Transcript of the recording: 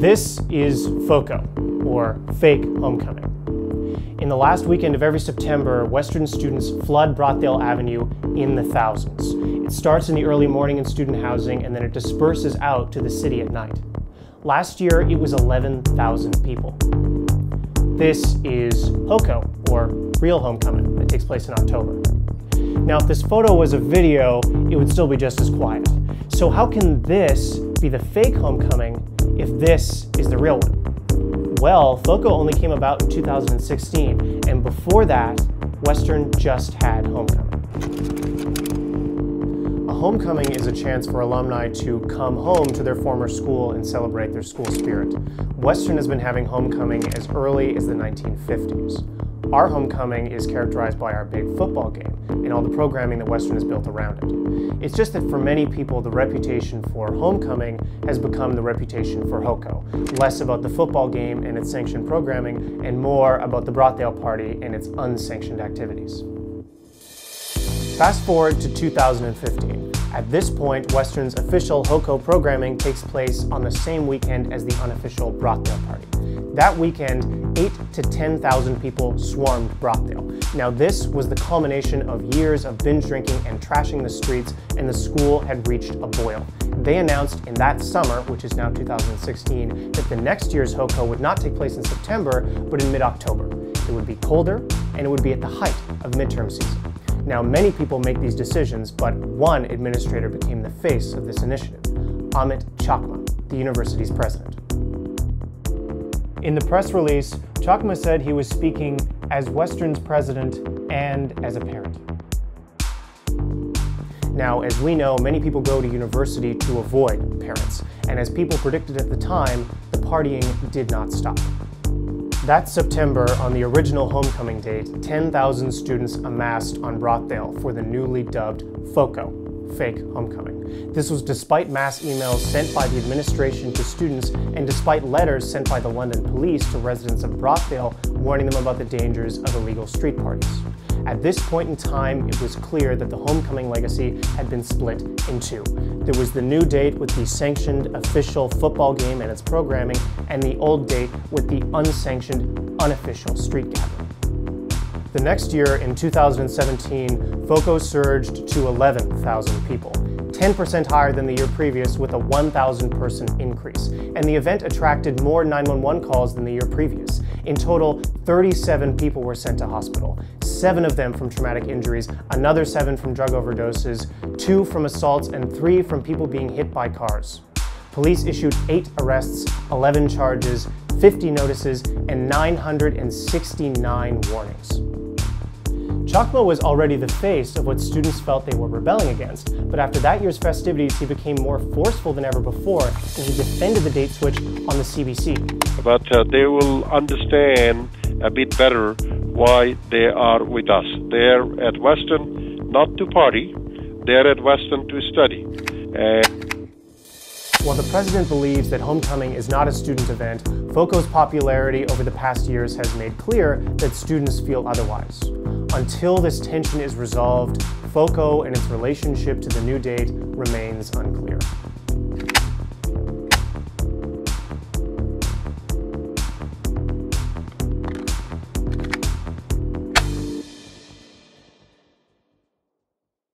This is FOCO, or Fake Homecoming. In the last weekend of every September, Western students flood Broughdale Avenue in the thousands. It starts in the early morning in student housing and then it disperses out to the city at night. Last year, it was 11,000 people. This is HOCO, or Real Homecoming, that takes place in October. Now, if this photo was a video, it would still be just as quiet. So how can this be the fake homecoming if this is the real one? Well, FOCO only came about in 2016, and before that, Western just had homecoming. A homecoming is a chance for alumni to come home to their former school and celebrate their school spirit. Western has been having homecoming as early as the 1950s. Our homecoming is characterized by our big football game and all the programming that Western has built around it. It's just that for many people, the reputation for homecoming has become the reputation for HOCO. Less about the football game and its sanctioned programming, and more about the Broughdale Party and its unsanctioned activities. Fast forward to 2015. At this point, Western's official HOCO programming takes place on the same weekend as the unofficial Broughdale Party. That weekend, 8 to 10,000 people swarmed Broughdale. Now this was the culmination of years of binge drinking and trashing the streets, and the school had reached a boil. They announced in that summer, which is now 2016, that the next year's HOCO would not take place in September, but in mid-October. It would be colder, and it would be at the height of midterm season. Now, many people make these decisions, but one administrator became the face of this initiative, Amit Chakma, the university's president. In the press release, Chakma said he was speaking as Western's president and as a parent. Now, as we know, many people go to university to avoid parents, and as people predicted at the time, the partying did not stop. That September, on the original homecoming date, 10,000 students amassed on Broughdale for the newly dubbed FOCO, fake homecoming. This was despite mass emails sent by the administration to students and despite letters sent by the London police to residents of Broughdale warning them about the dangers of illegal street parties. At this point in time, it was clear that the homecoming legacy had been split in two. There was the new date with the sanctioned official football game and its programming, and the old date with the unsanctioned, unofficial street gathering. The next year, in 2017, FOCO surged to 11,000 people, 10% higher than the year previous with a 1,000 person increase. And the event attracted more 911 calls than the year previous. In total, 37 people were sent to hospital, seven of them from traumatic injuries, another seven from drug overdoses, two from assaults, and three from people being hit by cars. Police issued eight arrests, 11 charges, 50 notices, and 969 warnings. Chakma was already the face of what students felt they were rebelling against, but after that year's festivities, he became more forceful than ever before, and he defended the date switch on the CBC. But uh, they will understand a bit better why they are with us. They're at Western not to party, they're at Western to study. And while the president believes that homecoming is not a student event, FOCO's popularity over the past years has made clear that students feel otherwise. Until this tension is resolved, FOCO and its relationship to the new date remains unclear.